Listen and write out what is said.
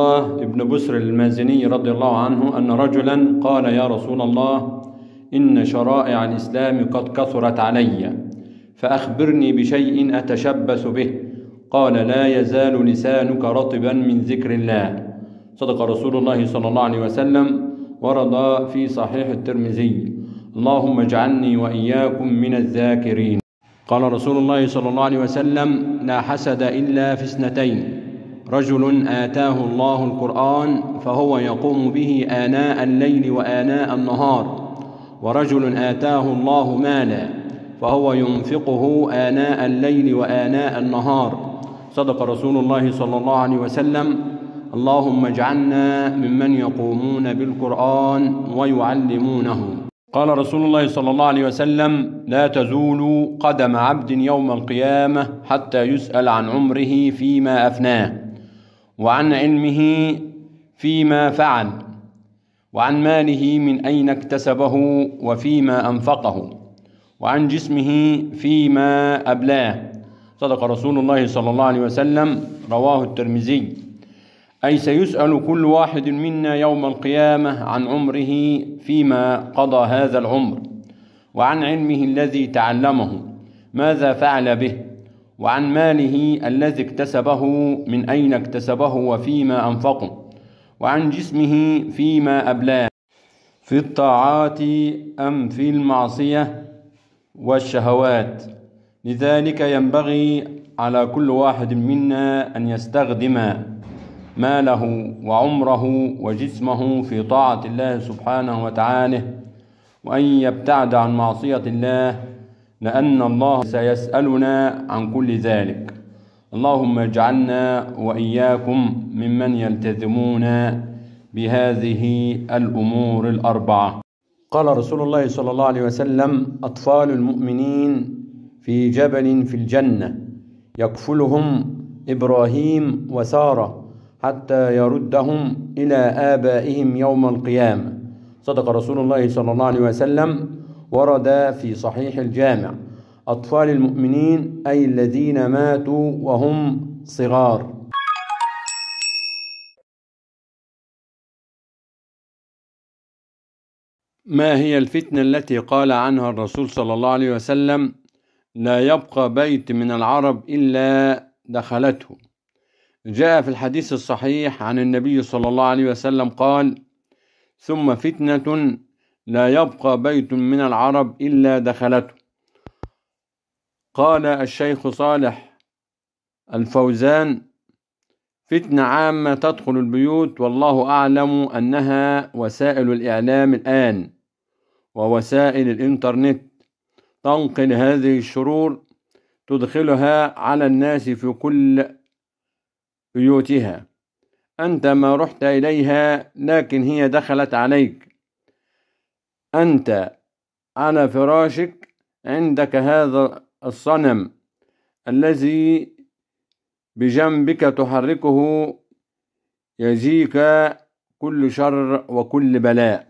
الله ابن بسر المازني رضي الله عنه أن رجلا قال يا رسول الله إن شرائع الإسلام قد كثرت علي فأخبرني بشيء أتشبث به. قال لا يزال لسانك رطبا من ذكر الله. صدق رسول الله صلى الله عليه وسلم ورد في صحيح الترمذي اللهم اجعلني وإياكم من الذاكرين. قال رسول الله صلى الله عليه وسلم لا حسد إلا في اثنتين رجل آتاه الله القرآن فهو يقوم به آناء الليل وآناء النهار ورجل آتاه الله مالا فهو ينفقه آناء الليل وآناء النهار. صدق رسول الله صلى الله عليه وسلم. اللهم اجعلنا ممن يقومون بالقرآن ويعلمونه. قال رسول الله صلى الله عليه وسلم لا تزول قدم عبد يوم القيامة حتى يسأل عن عمره فيما أفناه. وعن علمه فيما فعل وعن ماله من أين اكتسبه وفيما أنفقه وعن جسمه فيما أبلاه. صدق رسول الله صلى الله عليه وسلم رواه الترمذي. أي سيسأل كل واحد منا يوم القيامة عن عمره فيما قضى هذا العمر وعن علمه الذي تعلمه ماذا فعل به؟ وعن ماله الذي اكتسبه من أين اكتسبه وفيما أنفقه وعن جسمه فيما أبلاه. في الطاعات أم في المعصية والشهوات. لذلك ينبغي على كل واحد منا أن يستخدم ماله وعمره وجسمه في طاعة الله سبحانه وتعالى وأن يبتعد عن معصية الله لأن الله سيسألنا عن كل ذلك. اللهم اجعلنا وإياكم ممن يلتزمون بهذه الأمور الأربعة. قال رسول الله صلى الله عليه وسلم أطفال المؤمنين في جبل في الجنة يكفلهم إبراهيم وسارة حتى يردهم إلى آبائهم يوم القيامة. صدق رسول الله صلى الله عليه وسلم ورد في صحيح الجامع. أطفال المؤمنين أي الذين ماتوا وهم صغار. ما هي الفتنة التي قال عنها الرسول صلى الله عليه وسلم؟ لا يبقى بيت من العرب إلا دخلته. جاء في الحديث الصحيح عن النبي صلى الله عليه وسلم قال ثم فتنة لا يبقى بيت من العرب إلا دخلته. قال الشيخ صالح الفوزان فتنة عامة تدخل البيوت والله أعلم أنها وسائل الإعلام الآن ووسائل الإنترنت. تنقل هذه الشرور تدخلها على الناس في كل بيوتها. أنت ما رحت إليها لكن هي دخلت عليك. أنت على فراشك عندك هذا الصنم الذي بجنبك تحركه يجيك كل شر وكل بلاء.